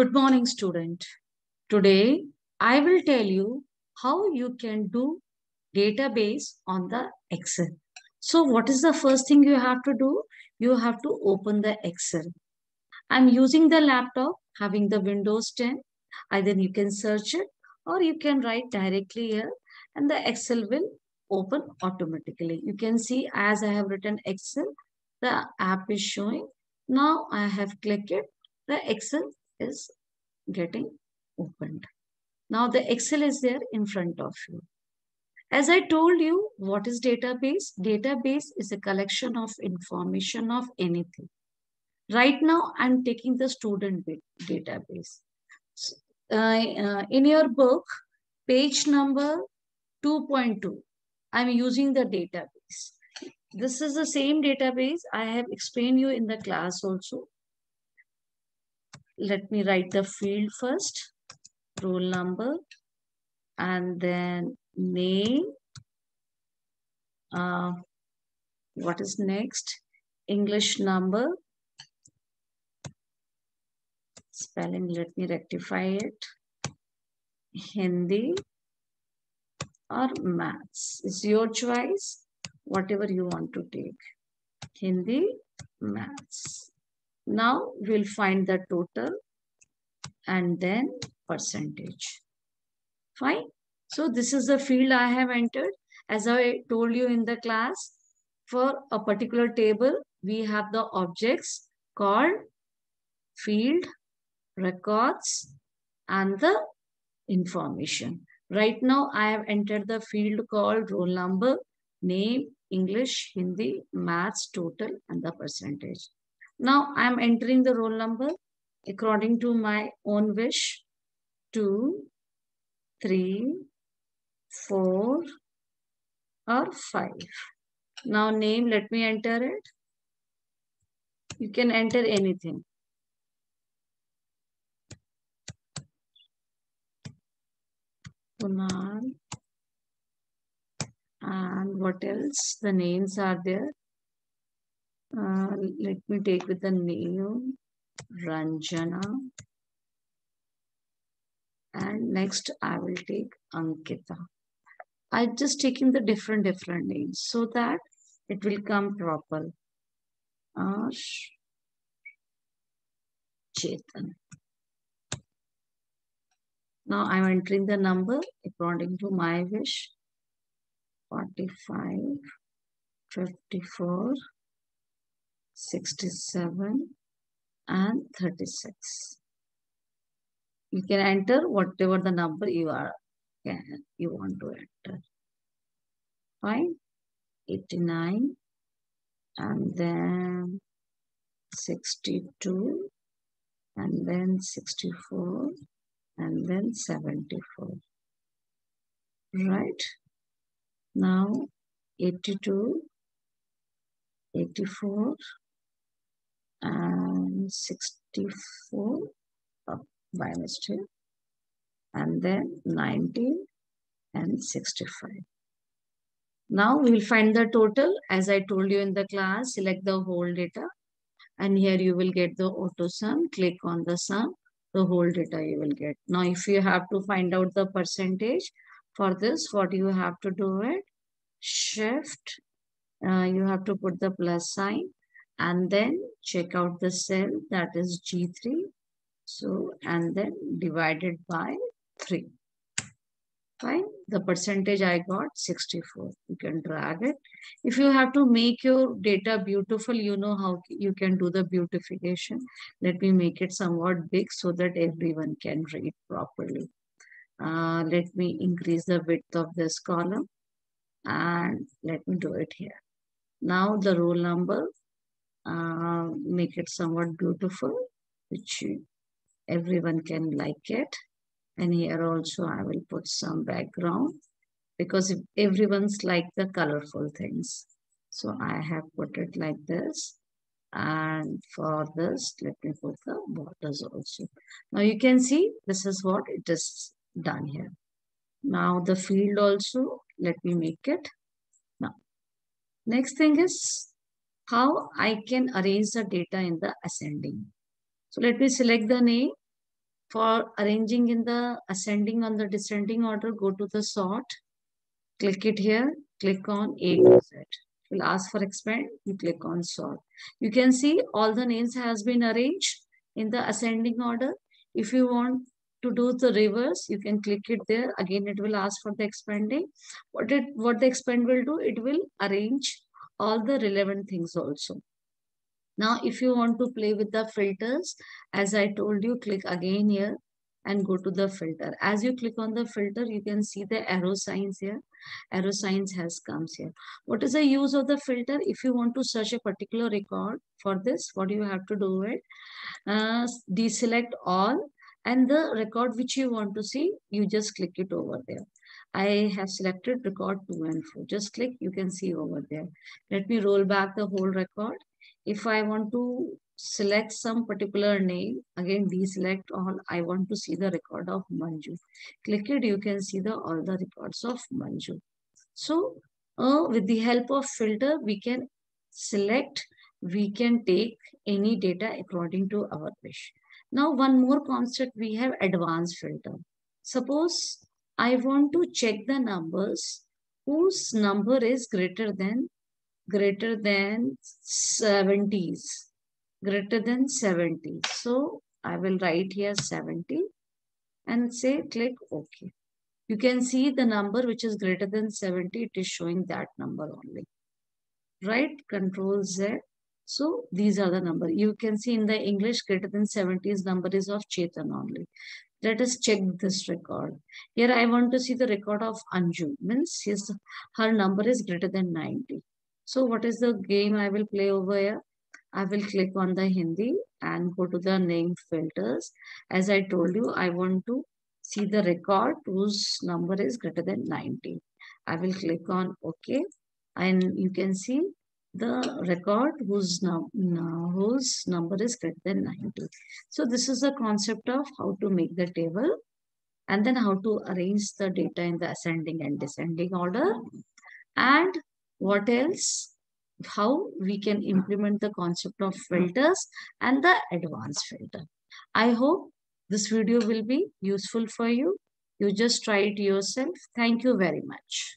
Good morning, student. Today, I will tell you how you can do database on the Excel. So what is the first thing you have to do? You have to open the Excel. I'm using the laptop, having the Windows 10. Either you can search it or you can write directly here and the Excel will open automatically. You can see as I have written Excel, the app is showing. Now I have clicked it, the Excel is getting opened. Now the Excel is there in front of you. As I told you, what is database? Database is a collection of information of anything. Right now, I'm taking the student database. Uh, uh, in your book, page number 2.2, I'm using the database. This is the same database I have explained you in the class also. Let me write the field first, roll number, and then name. Uh, what is next? English number. Spelling, let me rectify it. Hindi or maths. It's your choice, whatever you want to take. Hindi, maths. Now we'll find the total and then percentage. Fine. So this is the field I have entered. As I told you in the class, for a particular table, we have the objects called field, records, and the information. Right now, I have entered the field called roll number, name, English, Hindi, maths, total, and the percentage. Now, I am entering the roll number according to my own wish. Two, three, four, or five. Now, name, let me enter it. You can enter anything. Kunal. And what else? The names are there. Uh, let me take with the name Ranjana. And next I will take Ankita. I just taking the different different names so that it will come proper. Ash Chetan. Now I'm entering the number according to my wish. 45, 54, 67, and 36. You can enter whatever the number you are can you want to enter. Fine. 89 and then 62 and then 64 and then 74 right now 82 84 and 64 oh, by mistake and then 19 and 65 now we will find the total. As i told you in the class select the whole data and here you will get the auto sum. Click on the sum the whole data you will get. Now, if you have to find out the percentage for this, what you have to do it, shift, uh, you have to put the plus sign and then check out the cell that is G3. So, and then divided by 3. Fine. The percentage I got 64. You can drag it. If you have to make your data beautiful, you know how you can do the beautification. Let me make it somewhat big so that everyone can read properly. Uh, let me increase the width of this column and let me do it here. Now the roll number, uh, make it somewhat beautiful, which everyone can like it. And here also I will put some background because if everyone's like the colorful things. So I have put it like this. And for this, let me put the borders also. Now you can see this is what it is done here. Now the field also, let me make it. Now, next thing is how I can arrange the data in the ascending. So let me select the name For arranging in the ascending on the descending order, go to the sort, click it here, click on A to Z. It will ask for expand, you click on sort. You can see all the names has been arranged in the ascending order. If you want to do the reverse, you can click it there. Again, it will ask for the expanding. What it what the expand will do, it will arrange all the relevant things also. Now, if you want to play with the filters, as I told you, click again here and go to the filter. As you click on the filter, you can see the arrow signs here. Arrow signs has comes here. What is the use of the filter? If you want to search a particular record for this, what you have to do it? Uh, deselect all and the record which you want to see, you just click it over there. I have selected record 2 and 4. Just click, you can see over there. Let me roll back the whole record if I want to select some particular name, again deselect all, I want to see the record of Manju. Click it, you can see the all the records of Manju. So uh, with the help of filter, we can select, we can take any data according to our wish. Now one more concept, we have advanced filter. Suppose I want to check the numbers. Whose number is greater than greater than 70s greater than 70 so i will write here 70 and say click ok. You can see the number which is greater than 70 it is showing that number only. Right? Control z. So these are the number. You can see in the english greater than 70s number is of chetan only let us check this record here i want to see the record of anju means his her number is greater than 90 so what is the game I will play over here? I will click on the Hindi and go to the name filters. As I told you, I want to see the record whose number is greater than 90. I will click on OK and you can see the record whose, num uh, whose number is greater than 90. So this is the concept of how to make the table and then how to arrange the data in the ascending and descending order and what else? How we can implement the concept of filters and the advanced filter. I hope this video will be useful for you. You just try it yourself. Thank you very much.